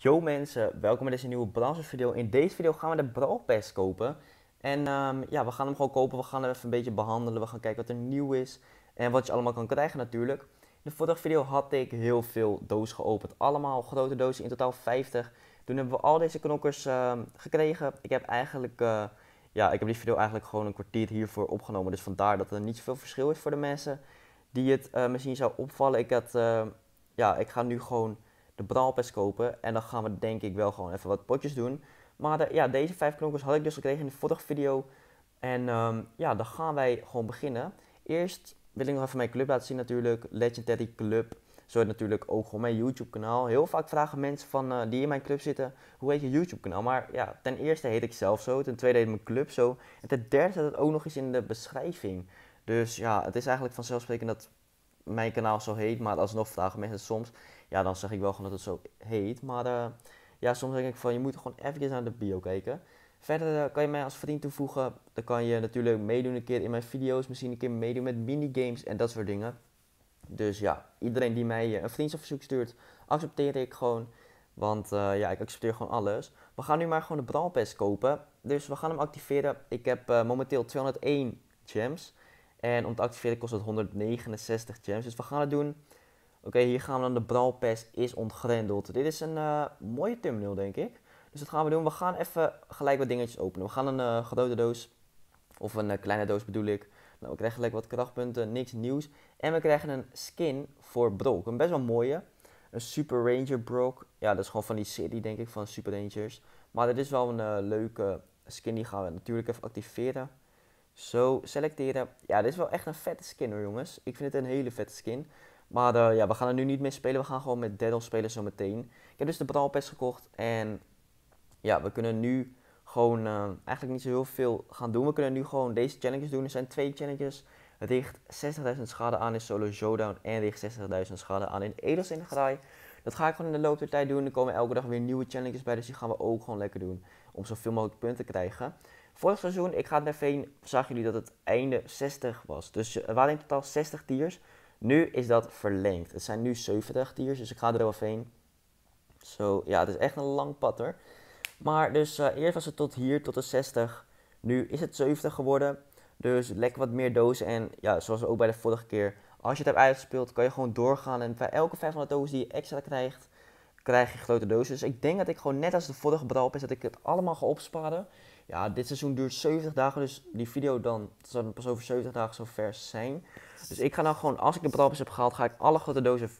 Yo mensen, welkom bij deze nieuwe Browser video. In deze video gaan we de Brawl kopen. En ehm, ja, we gaan hem gewoon kopen. We gaan hem even een beetje behandelen. We gaan kijken wat er nieuw is. En wat je allemaal kan krijgen natuurlijk. In de vorige video had ik heel veel dozen geopend. Allemaal grote dozen, in totaal 50. Toen hebben we al deze knokkers ehm, gekregen. Ik heb eigenlijk, uh, ja, ik heb die video eigenlijk gewoon een kwartier hiervoor opgenomen. Dus vandaar dat er niet zoveel verschil is voor de mensen die het uh, misschien zou opvallen. Ik had, uh, ja, ik ga nu gewoon de Brawl kopen. En dan gaan we denk ik wel gewoon even wat potjes doen. Maar ja, deze vijf knokkers had ik dus gekregen in de vorige video. En um, ja, dan gaan wij gewoon beginnen. Eerst wil ik nog even mijn club laten zien natuurlijk. Legendary Club. Zo natuurlijk ook gewoon mijn YouTube kanaal. Heel vaak vragen mensen van, uh, die in mijn club zitten, hoe heet je YouTube kanaal? Maar ja, ten eerste heet ik zelf zo. Ten tweede heet mijn club zo. En ten derde staat het ook nog eens in de beschrijving. Dus ja, het is eigenlijk vanzelfsprekend dat mijn kanaal zo heet. Maar alsnog vragen mensen soms ja, dan zeg ik wel gewoon dat het zo heet. Maar uh, ja, soms denk ik van je moet gewoon even naar de bio kijken. Verder uh, kan je mij als vriend toevoegen. Dan kan je natuurlijk meedoen een keer in mijn video's. Misschien een keer meedoen met minigames en dat soort dingen. Dus ja, iedereen die mij uh, een vriendschapverzoek stuurt, accepteer ik gewoon. Want ja, ik accepteer gewoon alles. We gaan nu maar gewoon de Brawl kopen. Dus we gaan hem activeren. Ik heb momenteel 201 gems. En om te activeren kost het 169 gems. Dus we gaan het doen. Oké, hier gaan we dan de Brawl Pass is ontgrendeld. Dit is een uh, mooie thumbnail, denk ik. Dus wat gaan we doen? We gaan even gelijk wat dingetjes openen. We gaan een uh, grote doos, of een uh, kleine doos bedoel ik. Nou, we krijgen gelijk wat krachtpunten, niks nieuws. En we krijgen een skin voor Brock. Een best wel mooie. Een Super Ranger Brock. Ja, dat is gewoon van die serie, denk ik, van Super Rangers. Maar dit is wel een leuke skin. Die gaan we natuurlijk even activeren. Zo, selecteren. Ja, dit is wel echt een vette skin hoor, jongens. Ik vind het een hele vette skin. Maar uh, ja, we gaan er nu niet mee spelen. We gaan gewoon met Daryl spelen zometeen. Ik heb dus de Brawl Pass gekocht. En ja, we kunnen nu gewoon uh, eigenlijk niet zo heel veel gaan doen. We kunnen nu gewoon deze challenges doen. Er zijn twee challenges. Richt 60.000 schade aan in solo showdown. En richt 60.000 schade aan in edelsteengraai. Dat ga ik gewoon in de loop der tijd doen. Er komen elke dag weer nieuwe challenges bij. Dus die gaan we ook gewoon lekker doen. Om zoveel mogelijk punten te krijgen. Vorig seizoen, ik ga naar Veen, zagen jullie dat het einde 60 was. Dus er waren in totaal 60 tiers. Nu is dat verlengd. Het zijn nu 70 tiers, dus ik ga er wel heen. Zo, ja, het is echt een lang pad hoor. Maar dus uh, eerst was het tot hier, tot de 60. Nu is het 70 geworden. Dus lekker wat meer dozen. En ja, zoals ook bij de vorige keer. Als je het hebt uitgespeeld, kan je gewoon doorgaan. En bij elke 500 dozen die je extra krijgt, krijg je grote dozen. Dus ik denk dat ik gewoon net als de vorige Brawl is, dat ik het allemaal ga opsparen. Ja, dit seizoen duurt 70 dagen, dus die video dan zal pas over 70 dagen zo ver zijn. Dus ik ga nou gewoon, als ik de Brawl heb gehaald, ga ik alle grote dozen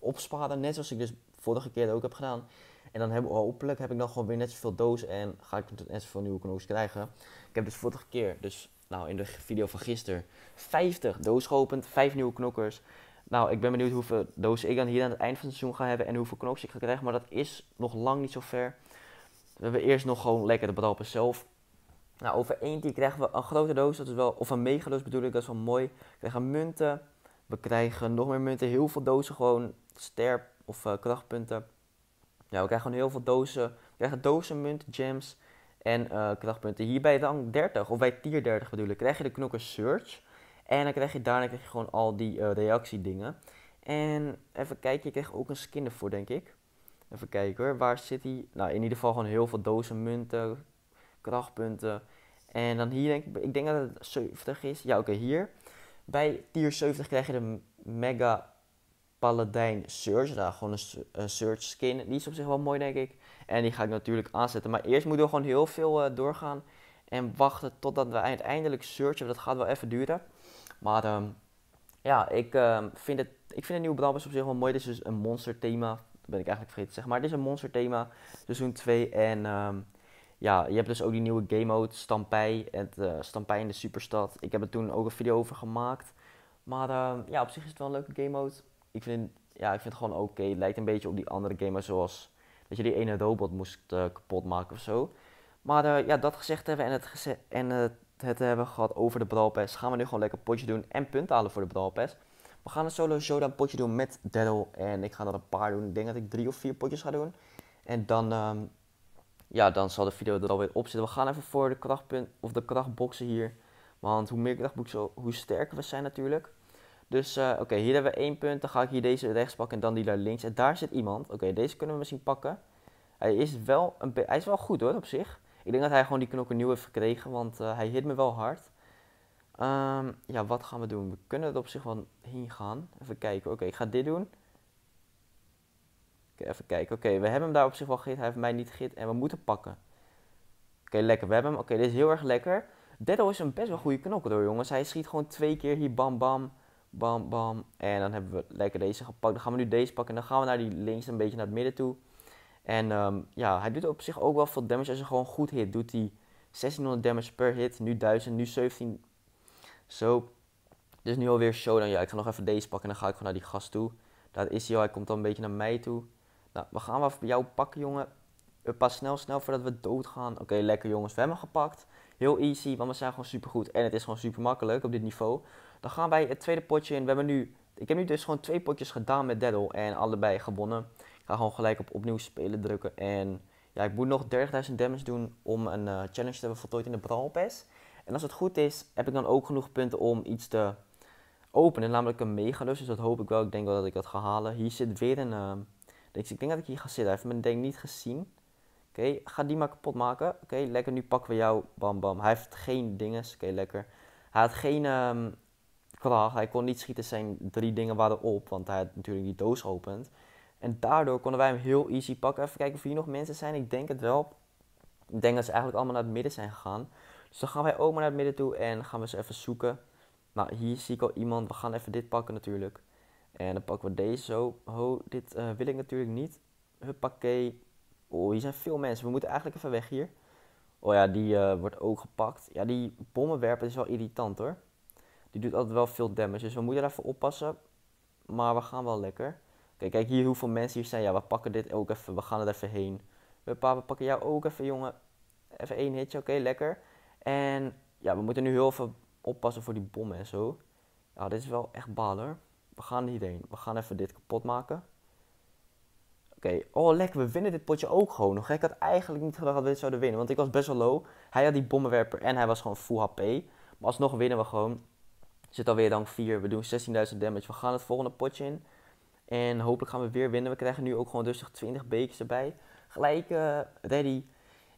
opsparen. Net zoals ik dus vorige keer ook heb gedaan. En dan heb, hopelijk heb ik dan gewoon weer net zoveel dozen en ga ik net zoveel nieuwe knoopjes krijgen. Ik heb dus vorige keer, dus nou in de video van gisteren, 50 dozen geopend, 5 nieuwe knokkers. Nou, ik ben benieuwd hoeveel dozen ik dan hier aan het eind van het seizoen ga hebben en hoeveel knoopjes ik ga krijgen. Maar dat is nog lang niet zo ver. We hebben eerst nog gewoon lekker de Brawl zelf nou, over één keer krijgen we een grote doos, dat is wel, of een megadoos bedoel ik, dat is wel mooi. We krijgen munten, we krijgen nog meer munten, heel veel dozen gewoon, ster of uh, krachtpunten. Ja, we krijgen gewoon heel veel dozen. We krijgen dozen, munten, gems en uh, krachtpunten. Hier bij rang 30, of bij tier 30 bedoel ik, krijg je de knokker Search. En dan krijg je daarna krijg je gewoon al die uh, reactiedingen. En even kijken, je krijgt ook een skin ervoor, denk ik. Even kijken hoor, waar zit hij? Nou, in ieder geval gewoon heel veel dozen, munten, krachtpunten. En dan hier denk ik, ik denk dat het 70 is. Ja, oké, hier. Bij tier 70 krijg je de Mega Paladijn Surge. Daar gewoon een, een Surge skin. Die is op zich wel mooi, denk ik. En die ga ik natuurlijk aanzetten. Maar eerst moeten we gewoon heel veel uh, doorgaan. En wachten totdat we uiteindelijk searchen. Dat gaat wel even duren. Maar um, ja, ik, um, vind het, ik vind het nieuwe Brawl op zich wel mooi. Dit is dus een monster thema. Ben ik eigenlijk vergeten te zeggen. Maar dit is een monster thema. Seizoen 2. En um, ja, je hebt dus ook die nieuwe game mode, Stampij, het uh, Stampij in de Superstad. Ik heb er toen ook een video over gemaakt. Maar uh, ja, op zich is het wel een leuke game mode. Ik vind, ja, ik vind het gewoon oké. Het lijkt een beetje op die andere games zoals dat je die ene robot moest uh, kapot maken of zo. Maar ja, dat gezegd hebben en, het, en het hebben gehad over de Brawl Pass, gaan we nu gewoon lekker potje doen en punten halen voor de Brawl Pass. We gaan een solo showdown potje doen met Daryl en ik ga er een paar doen. Ik denk dat ik drie of vier potjes ga doen. En dan um, ja, dan zal de video er alweer op zitten. We gaan even voor de krachtpunt of de krachtboxen hier. Want hoe meer krachtboxen, hoe sterker we zijn natuurlijk. Dus uh, oké, hier hebben we één punt. Dan ga ik hier deze rechts pakken en dan die daar links. En daar zit iemand. Oké, deze kunnen we misschien pakken. Hij is wel, een hij is wel goed hoor, op zich. Ik denk dat hij gewoon die knokken nieuw heeft gekregen, want uh, hij hit me wel hard. Um, ja, wat gaan we doen? We kunnen er op zich wel heen gaan. Even kijken. Oké, ik ga dit doen. Even kijken. Oké, we hebben hem daar op zich wel gehit. Hij heeft mij niet gehit en we moeten pakken. Oké, lekker. We hebben hem. Oké, dit is heel erg lekker. Dedo is een best wel goede knokker door, jongens. Hij schiet gewoon twee keer hier, bam, bam, bam, bam. En dan hebben we lekker deze gepakt. Dan gaan we nu deze pakken en dan gaan we naar die links een beetje naar het midden toe. En um, ja, hij doet op zich ook wel veel damage als je gewoon goed hit. Doet hij 1600 damage per hit, nu 1000, nu 17. Zo. Dus nu alweer showdown. Ja, ik ga nog even deze pakken en dan ga ik gewoon naar die gast toe. Daar is hij al, hij komt dan een beetje naar mij toe. Nou, we gaan wel voor jou pakken, jongen. Pas snel, snel voordat we doodgaan. Oké, lekker jongens. We hebben hem gepakt. Heel easy, want we zijn gewoon super goed. En het is gewoon super makkelijk op dit niveau. Dan gaan wij het tweede potje in. We hebben nu, ik heb nu dus gewoon twee potjes gedaan met Daddle en allebei gewonnen. Ik ga gewoon gelijk op opnieuw spelen drukken. En ja, ik moet nog 30.000 damage doen om een uh, challenge te hebben voltooid in de Brawl Pass. En als het goed is, heb ik dan ook genoeg punten om iets te openen. Namelijk een megalus, dus dat hoop ik wel. Ik denk wel dat ik dat ga halen. Hier zit weer een... Uh, ik denk dat ik hier ga zitten. Hij heeft me denk niet gezien. Oké, ga die maar kapot maken. Oké, lekker. Nu pakken we jou. Bam, bam. Hij heeft geen dinges. Oké, lekker. Hij had geen um. Hij kon niet schieten. Zijn drie dingen waren op. Want hij had natuurlijk die doos geopend. En daardoor konden wij hem heel easy pakken. Even kijken of hier nog mensen zijn. Ik denk het wel. Ik denk dat ze eigenlijk allemaal naar het midden zijn gegaan. Dus dan gaan wij ook maar naar het midden toe. En gaan we ze even zoeken. Nou, hier zie ik al iemand. We gaan even dit pakken natuurlijk. En dan pakken we deze zo. Oh, dit uh, wil ik natuurlijk niet. Huppakee. Oh, hier zijn veel mensen. We moeten eigenlijk even weg hier. Oh ja, die uh, wordt ook gepakt. Ja, die bommenwerper is wel irritant hoor. Die doet altijd wel veel damage. Dus we moeten er even oppassen. Maar we gaan wel lekker. Kijk, kijk hier hoeveel mensen hier zijn. Ja, we pakken dit ook even. We gaan er even heen. Huppa, we pakken jou ook even, jongen. Even één hitje. Oké, lekker. En ja, we moeten nu heel even oppassen voor die bommen en zo. Ja, dit is wel echt baler. We gaan hierheen. We gaan even dit kapot maken. Oké, oh lekker, we winnen dit potje ook gewoon nog. Ik had eigenlijk niet gedacht dat we dit zouden winnen, want ik was best wel low. Hij had die bommenwerper en hij was gewoon full HP. Maar alsnog winnen we gewoon. Zit alweer dan 4, we doen 16.000 damage. We gaan het volgende potje in. En hopelijk gaan we weer winnen. We krijgen nu ook gewoon dus 20 bekers erbij. Gelijk uh, ready.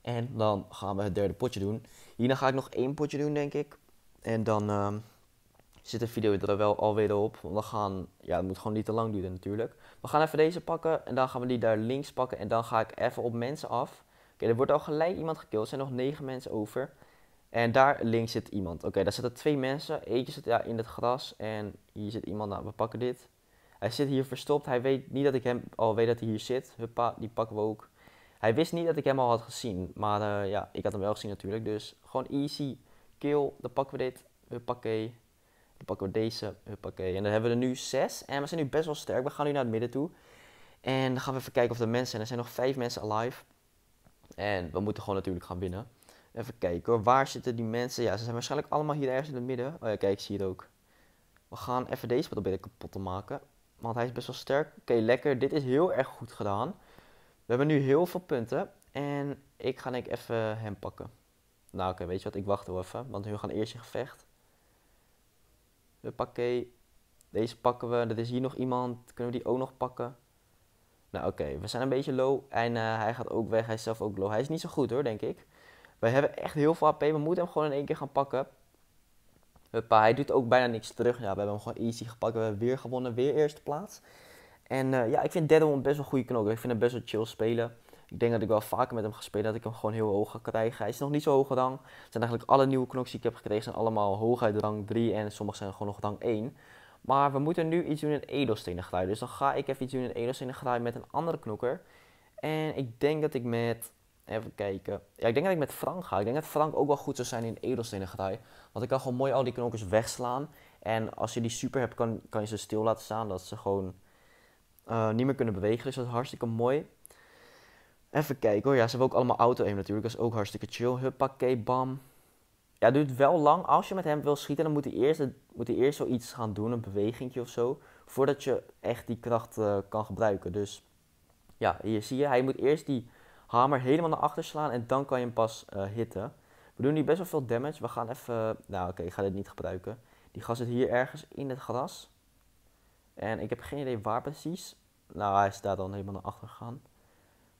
En dan gaan we het derde potje doen. Hierna ga ik nog één potje doen, denk ik. En dan... Uh, zit de video er wel alweer op. Want we gaan, ja, het moet gewoon niet te lang duren natuurlijk. We gaan even deze pakken en dan gaan we die daar links pakken. En dan ga ik even op mensen af. Oké, er wordt al gelijk iemand gekild. Er zijn nog negen mensen over. En daar links zit iemand. Oké, daar zitten twee mensen. Eentje zit ja, in het gras en hier zit iemand. Nou, we pakken dit. Hij zit hier verstopt. Hij weet niet dat ik hem al weet dat hij hier zit. Huppa, die pakken we ook. Hij wist niet dat ik hem al had gezien. Maar uh, ja, ik had hem wel gezien natuurlijk. Dus gewoon easy kill. Dan pakken we dit. Huppakee. Dan pakken we deze, huppakee. En dan hebben we er nu zes. En we zijn nu best wel sterk. We gaan nu naar het midden toe. En dan gaan we even kijken of er mensen zijn. Er zijn nog vijf mensen alive. En we moeten gewoon natuurlijk gaan winnen. Even kijken hoor. Waar zitten die mensen? Ja, ze zijn waarschijnlijk allemaal hier ergens in het midden. Oh ja, kijk, zie het ook. We gaan even deze proberen kapot te maken. Want hij is best wel sterk. Oké, lekker. Dit is heel erg goed gedaan. We hebben nu heel veel punten. En ik ga denk ik even hem pakken. Nou oké, weet je wat? Ik wacht wel even. Want we gaan eerst in gevecht. Huppakee. Deze pakken we. Er is hier nog iemand. Kunnen we die ook nog pakken? Nou oké, we zijn een beetje low. En uh, hij gaat ook weg. Hij is zelf ook low. Hij is niet zo goed hoor, denk ik. We hebben echt heel veel AP. We moeten hem gewoon in één keer gaan pakken. Huppa, hij doet ook bijna niks terug. Ja, we hebben hem gewoon easy gepakt. We hebben weer gewonnen. Weer eerste plaats. En uh, ja, ik vind Deadon best wel een goede knokker. Ik vind hem best wel chill spelen. Ik denk dat ik wel vaker met hem ga spelen, dat ik hem gewoon heel hoog ga krijgen. Hij is nog niet zo hoog rang. Het zijn eigenlijk alle nieuwe knoks die ik heb gekregen, zijn allemaal hooguit rang 3 en sommige zijn gewoon nog rang 1. Maar we moeten nu iets doen in edelstenen graai. Dus dan ga ik even iets doen in edelstenen graai met een andere knokker. En ik denk dat ik met, even kijken. Ja, ik denk dat ik met Frank ga. Ik denk dat Frank ook wel goed zou zijn in edelstenen graai. Want ik kan gewoon mooi al die knokkers wegslaan. En als je die super hebt, kan, kan je ze stil laten staan. Dat ze gewoon uh, niet meer kunnen bewegen. Dus dat is hartstikke mooi. Even kijken hoor. Ja, ze hebben ook allemaal auto-aim natuurlijk. Dat is ook hartstikke chill. Huppakee, bam. Ja, het duurt wel lang. Als je met hem wil schieten, dan moet hij eerst, moet hij eerst zoiets gaan doen. Een bewegingje of zo. Voordat je echt die kracht uh, kan gebruiken. Dus ja, hier zie je. Hij moet eerst die hamer helemaal naar achter slaan. En dan kan je hem pas uh, hitten. We doen nu best wel veel damage. We gaan even... Nou oké, ik ga dit niet gebruiken. Die gas zit hier ergens in het gras. En ik heb geen idee waar precies. Nou, hij staat dan helemaal naar achter gegaan.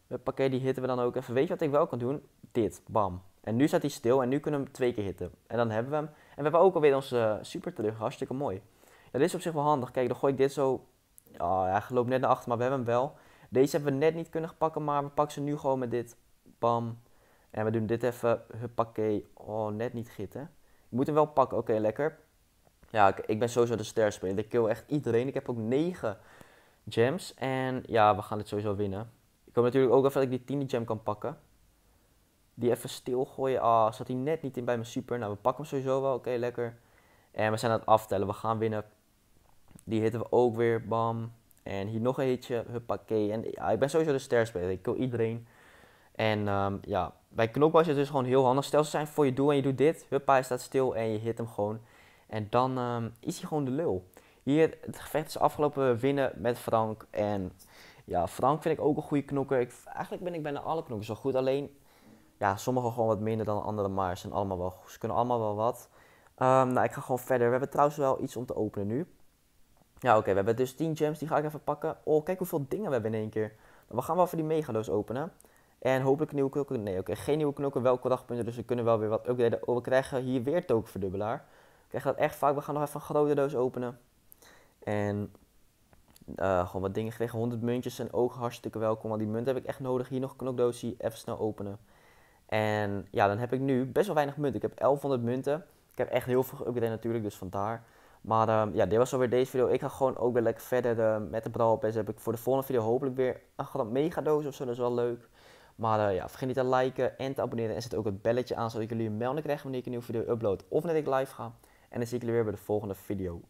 Huppakee, die hitten we dan ook even. Weet je wat ik wel kan doen? Dit, bam. En nu staat hij stil en nu kunnen we hem twee keer hitten. En dan hebben we hem. En we hebben ook alweer onze super terug. Hartstikke mooi. Ja, dit is op zich wel handig. Kijk, dan gooi ik dit zo... Oh, hij loopt net naar achter, maar we hebben hem wel. Deze hebben we net niet kunnen pakken, maar we pakken ze nu gewoon met dit. Bam. En we doen dit even. Huppakee. Oh, net niet gitten. Je moet hem wel pakken. Oké, lekker. Ja, ik, ik ben sowieso de ster speler. Ik kill echt iedereen. Ik heb ook 9 gems. En ja, we gaan dit sowieso winnen. Ik hoop natuurlijk ook even dat ik die tiende gem kan pakken. Die even stilgooien. Ah, zat hij net niet in bij mijn super. Nou, we pakken hem sowieso wel. Oké, lekker. En we zijn aan het aftellen. We gaan winnen. Die hitten we ook weer. Bam. En hier nog een hitje. Huppakee. En ja, ik ben sowieso de ster speler. Ik kill iedereen. En um, ja, bij knokbal is het dus gewoon heel handig. Stel ze zijn voor je doel en je doet dit. Huppa, hij staat stil en je hit hem gewoon. En dan um, is hij gewoon de lul. Hier, het gevecht is afgelopen winnen met Frank. En ja, Frank vind ik ook een goede knokker. Ik, eigenlijk ben ik bijna alle knokkers wel goed. Alleen, ja, sommigen gewoon wat minder dan anderen. Maar ze, zijn allemaal wel, ze kunnen allemaal wel wat. Um, nou, ik ga gewoon verder. We hebben trouwens wel iets om te openen nu. Ja, oké, we hebben dus 10 gems. Die ga ik even pakken. Oh, kijk hoeveel dingen we hebben in één keer. we gaan wel even die megadoos openen. En hopelijk nieuwe knokken. Nee, oké, geen nieuwe knokken, wel krachtpunten. Dus we kunnen wel weer wat upgraden. Oh, we krijgen hier weer tokenverdubbelaar. We krijgen dat echt vaak. We gaan nog even een grote doos openen. En uh, gewoon wat dingen gekregen. 100 muntjes zijn ook hartstikke welkom. Want die munten heb ik echt nodig. Hier nog een. Even snel openen. En ja, dan heb ik nu best wel weinig munten. Ik heb 1100 munten. Ik heb echt heel veel geüpgrade natuurlijk, dus vandaar. Maar uh, ja, dit was alweer deze video. Ik ga gewoon ook weer lekker verder uh, met de Brawl. Heb ik voor de volgende video hopelijk weer een mega doos of zo. Dat is wel leuk. Maar uh, ja, vergeet niet te liken en te abonneren. En zet ook het belletje aan, zodat jullie een melding krijgen wanneer ik een nieuwe video upload. Of wanneer ik live ga. En dan zie ik jullie weer bij de volgende video.